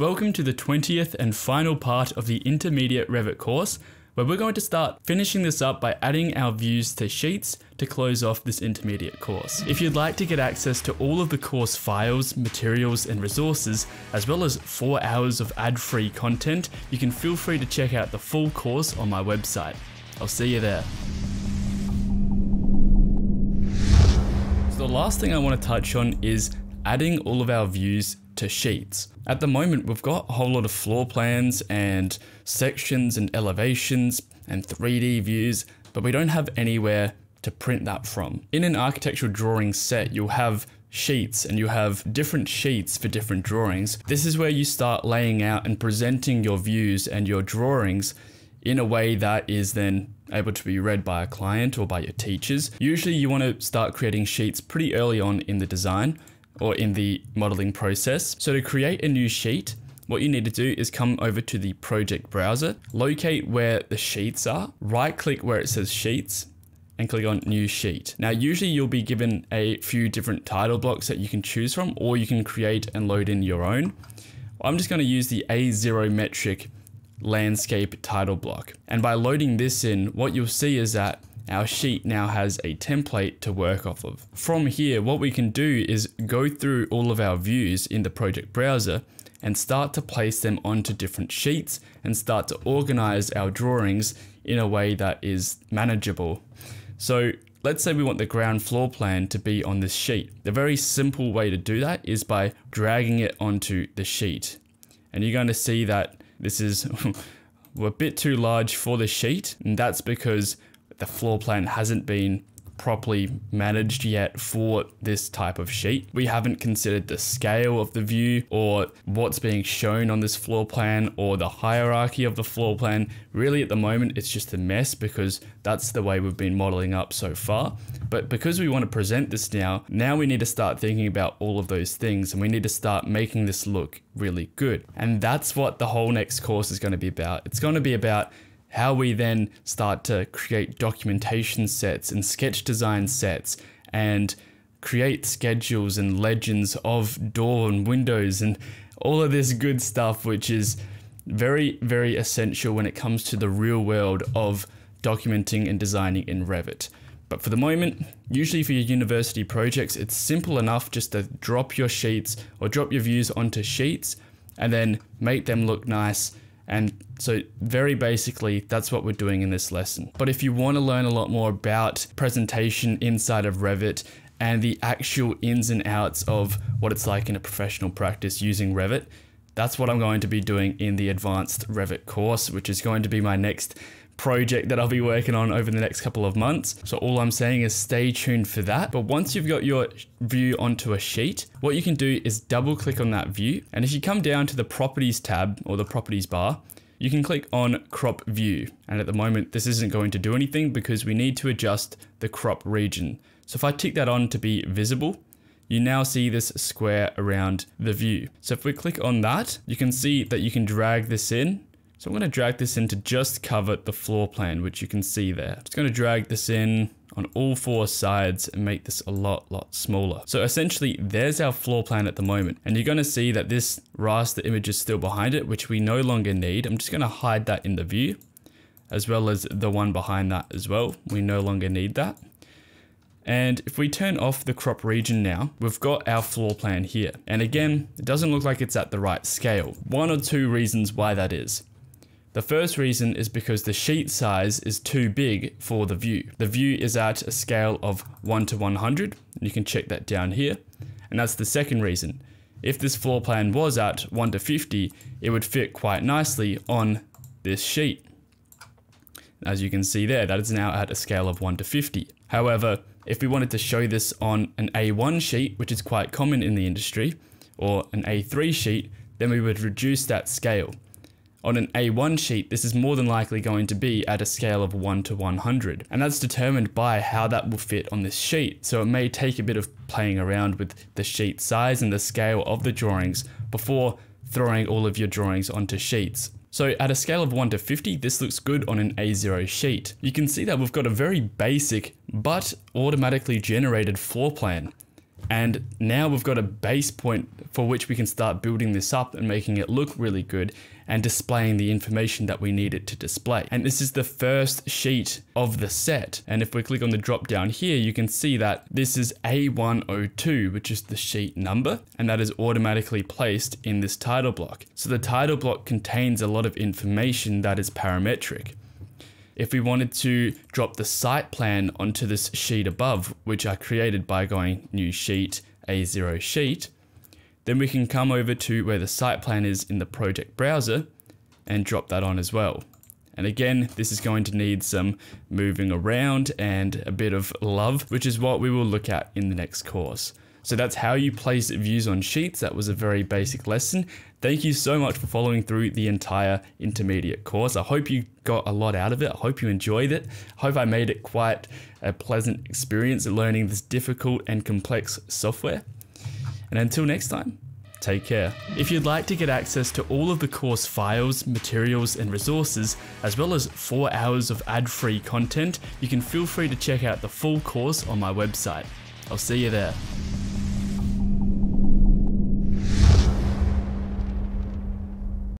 Welcome to the 20th and final part of the Intermediate Revit course, where we're going to start finishing this up by adding our views to sheets to close off this intermediate course. If you'd like to get access to all of the course files, materials, and resources, as well as four hours of ad-free content, you can feel free to check out the full course on my website. I'll see you there. So the last thing I want to touch on is adding all of our views to sheets. At the moment, we've got a whole lot of floor plans and sections and elevations and 3D views, but we don't have anywhere to print that from. In an architectural drawing set, you'll have sheets and you have different sheets for different drawings. This is where you start laying out and presenting your views and your drawings in a way that is then able to be read by a client or by your teachers. Usually you want to start creating sheets pretty early on in the design or in the modeling process. So to create a new sheet, what you need to do is come over to the project browser, locate where the sheets are, right click where it says sheets, and click on new sheet. Now usually you'll be given a few different title blocks that you can choose from or you can create and load in your own. I'm just going to use the A0 metric landscape title block. And by loading this in, what you'll see is that our sheet now has a template to work off of. From here, what we can do is go through all of our views in the project browser and start to place them onto different sheets and start to organize our drawings in a way that is manageable. So let's say we want the ground floor plan to be on this sheet. The very simple way to do that is by dragging it onto the sheet. And you're going to see that this is a bit too large for the sheet. And that's because the floor plan hasn't been properly managed yet for this type of sheet. We haven't considered the scale of the view or what's being shown on this floor plan or the hierarchy of the floor plan. Really at the moment it's just a mess because that's the way we've been modeling up so far. But because we want to present this now, now we need to start thinking about all of those things and we need to start making this look really good. And that's what the whole next course is going to be about. It's going to be about how we then start to create documentation sets and sketch design sets and create schedules and legends of door and windows and all of this good stuff, which is very, very essential when it comes to the real world of documenting and designing in Revit. But for the moment, usually for your university projects, it's simple enough just to drop your sheets or drop your views onto sheets and then make them look nice and so very basically, that's what we're doing in this lesson. But if you want to learn a lot more about presentation inside of Revit and the actual ins and outs of what it's like in a professional practice using Revit, that's what I'm going to be doing in the advanced Revit course, which is going to be my next project that I'll be working on over the next couple of months. So all I'm saying is stay tuned for that. But once you've got your view onto a sheet, what you can do is double click on that view. And if you come down to the properties tab or the properties bar, you can click on crop view. And at the moment, this isn't going to do anything because we need to adjust the crop region. So if I tick that on to be visible, you now see this square around the view. So if we click on that, you can see that you can drag this in so I'm going to drag this in to just cover the floor plan, which you can see there. I'm Just going to drag this in on all four sides and make this a lot, lot smaller. So essentially there's our floor plan at the moment. And you're going to see that this raster image is still behind it, which we no longer need. I'm just going to hide that in the view as well as the one behind that as well. We no longer need that. And if we turn off the crop region now, we've got our floor plan here. And again, it doesn't look like it's at the right scale. One or two reasons why that is. The first reason is because the sheet size is too big for the view. The view is at a scale of 1 to 100, and you can check that down here. And that's the second reason. If this floor plan was at 1 to 50, it would fit quite nicely on this sheet. As you can see there, that is now at a scale of 1 to 50. However, if we wanted to show this on an A1 sheet, which is quite common in the industry, or an A3 sheet, then we would reduce that scale. On an A1 sheet, this is more than likely going to be at a scale of 1 to 100, and that's determined by how that will fit on this sheet, so it may take a bit of playing around with the sheet size and the scale of the drawings before throwing all of your drawings onto sheets. So at a scale of 1 to 50, this looks good on an A0 sheet. You can see that we've got a very basic but automatically generated floor plan. And now we've got a base point for which we can start building this up and making it look really good and displaying the information that we need it to display. And this is the first sheet of the set. And if we click on the drop down here, you can see that this is A102, which is the sheet number, and that is automatically placed in this title block. So the title block contains a lot of information that is parametric. If we wanted to drop the site plan onto this sheet above, which I created by going new sheet, A0 sheet, then we can come over to where the site plan is in the project browser and drop that on as well. And again, this is going to need some moving around and a bit of love, which is what we will look at in the next course. So that's how you place views on sheets. That was a very basic lesson. Thank you so much for following through the entire intermediate course. I hope you got a lot out of it. I hope you enjoyed it. I hope I made it quite a pleasant experience learning this difficult and complex software. And until next time, take care. If you'd like to get access to all of the course files, materials, and resources, as well as four hours of ad-free content, you can feel free to check out the full course on my website. I'll see you there.